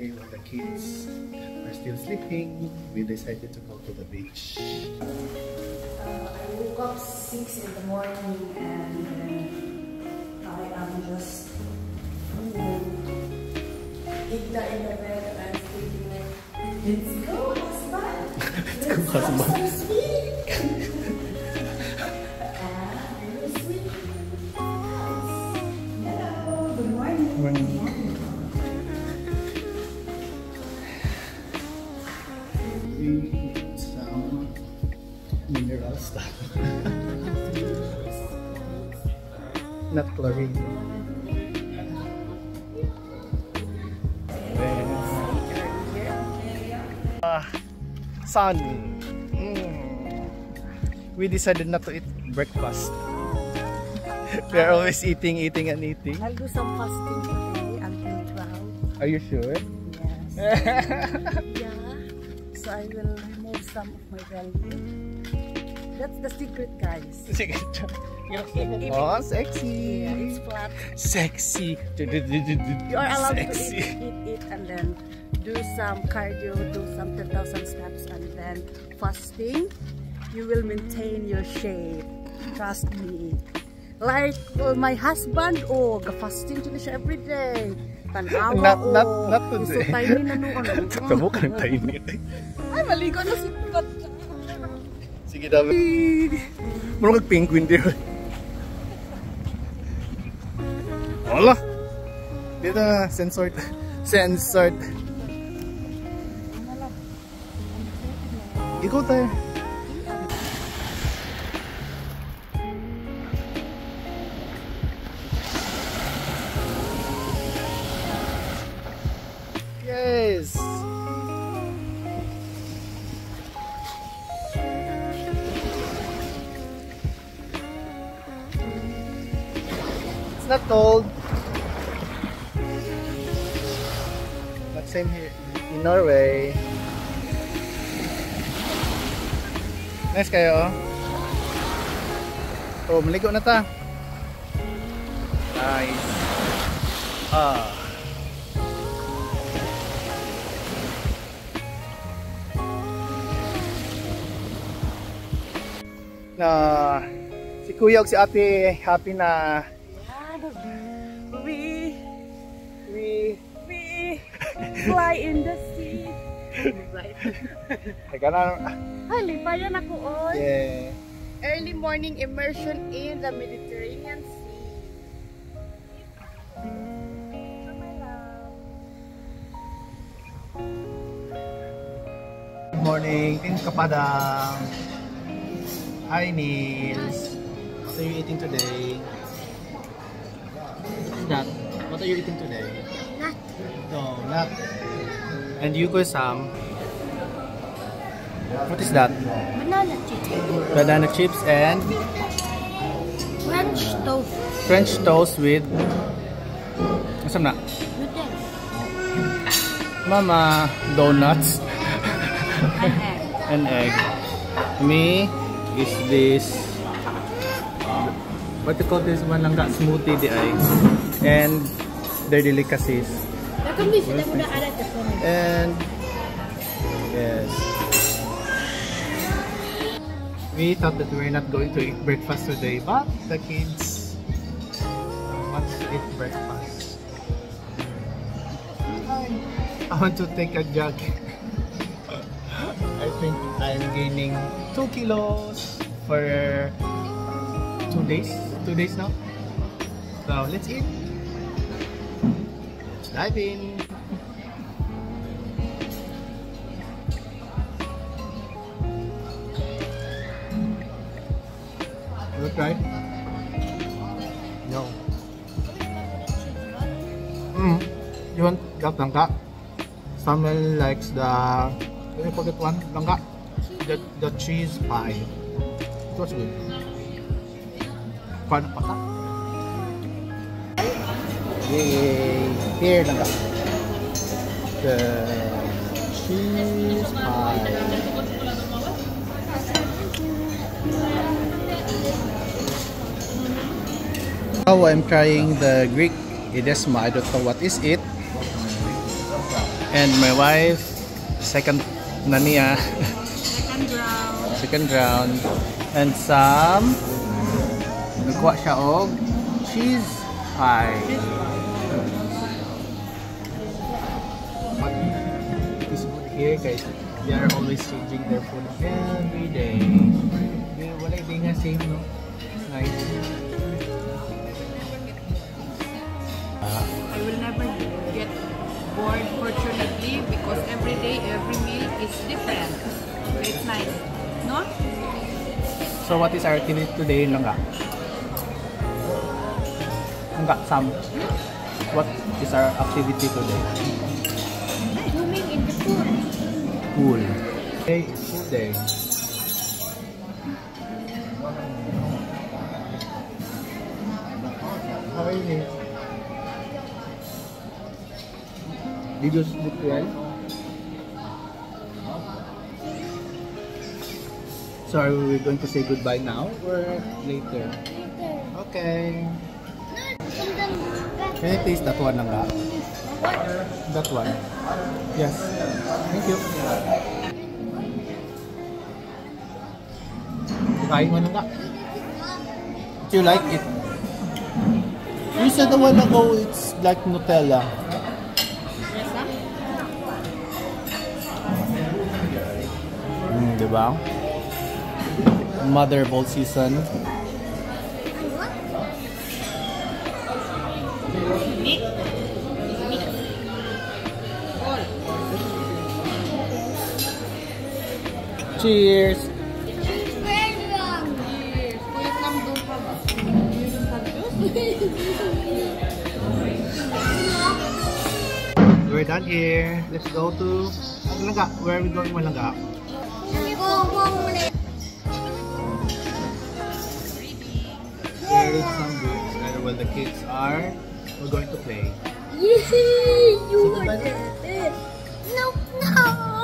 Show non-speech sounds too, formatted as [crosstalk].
today when the kids are still sleeping, we decided to go to the beach. Uh, I woke up 6 in the morning and uh, I am just um, in the bed and I'm thinking like, let's go husband! Let's go, husband. have some sweet! [laughs] Very sweet. Hello, good morning. We Not chlorine. Ah, sunny. Mm. We decided not to eat breakfast. [laughs] we are always eating, eating, and eating. I'll do some fasting today until 12. Are you sure? Yes. [laughs] yeah. So I will remove some of my belly. That's the secret, guys. [laughs] If- Oh, sexy. Yeah, it's flat. Sexy. You are allowed Sexy. to eat, eat, eat, and then do some cardio, do some 10,000 steps, and then fasting. You will maintain your shape. Trust me. Like uh, my husband, oh, fasting to siya every day. Tanawa, Not, oh. not, not today. tiny na nung [laughs] ano. Tabo ka ng tiny. Ay, maligo na si Pat. Sige daw. Muro kag penguin dir. Wala. Dito na, censored. Censored. Ikaw tayo. Not cold. But same here in Norway. Nice kayo oh. Oh, maligo na ta. Nice. Ah. Na si Kuya ug si Ate happy na We, we we fly in the sea. [laughs] Teka na. Ay, lipayan ako, oy. Yeah. Early morning immersion in the Mediterranean Sea. Good morning, Team Kapadang. Hi, Nils. What are you eating today? That? What are you eating today? Nut. No, not. And you go Sam. What is that? Banana chips. Banana chips and French toast. French toast with What's that? Noodles. Mama donuts And egg. [laughs] and egg. Me is this what you call this one? Langga smoothie di ay. And their delicacies. And yes. We thought that we were not going to eat breakfast today but the kids uh, want to eat breakfast. I want to take a jog [laughs] I think I'm gaining 2 kilos for 2 days 2 days now so let's eat let's dive in to try? No. Mm. You want that langka? Someone likes the what do you call that one? Langka? The the cheese pie. It was good. Paano pa ka? Yay! Here langka. The cheese pie. Now I'm trying the Greek edesma. I don't know what is it. And my wife, second nania. Second round. second round. And some, nagkuha siya og cheese pie. But this food here guys, they are always changing their food every day. Wala hindi nga same no? It's nice. I will never get bored fortunately because every day, every meal is different. It's nice. No? So what is our activity today, Langga? Langga, Sam. What is our activity today? Swimming in the pool. Pool. Today is pool day. How are you? Did you sleep well? So are we going to say goodbye now or later? later? Okay. Can you taste that one lang nga? That one? Yes. Thank you. Kain mo na nga. Do you like it? You said a while ago it's like Nutella. Mm, di ba? Mother of all season. Cheers! We're done here. Let's go to. Where are we going, Malanga? There is some books when the kids are, we're going to play. Yay! You Say were there. No, no!